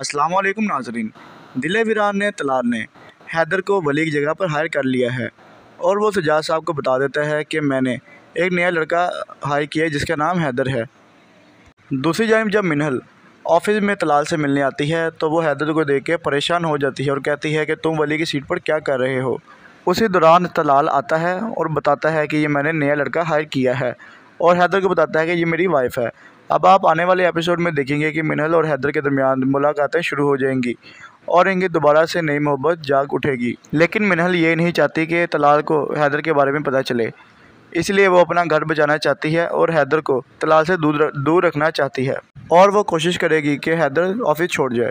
अस्सलाम वालेकुम नाजरीन। दिल वीरान ने तलाल ने हैदर को वली की जगह पर हायर कर लिया है और वो सजाद साहब को बता देता है कि मैंने एक नया लड़का हायर किया है जिसका नाम हैदर है। दूसरी जानब जब मिनहल ऑफ़िस में तलाल से मिलने आती है तो वो हैदर को देख के परेशान हो जाती है और कहती है कि तुम वली की सीट पर क्या कर रहे हो? उसी दौरान तलाल आता है और बताता है कि ये मैंने नया लड़का हायर किया है। और हैदर को बताता है कि ये मेरी वाइफ है। अब आप आने वाले एपिसोड में देखेंगे कि मिनहल और हैदर के दरमियान मुलाकातें शुरू हो जाएँगी और इनकी दोबारा से नई मोहब्बत जाग उठेगी। लेकिन मिनहल ये नहीं चाहती कि तलाल को हैदर के बारे में पता चले। इसलिए वो अपना घर बचाना चाहती है और हैदर को तलाल से दूर दूर रखना चाहती है। और वो कोशिश करेगी कि हैदर ऑफ़िस छोड़ जाए।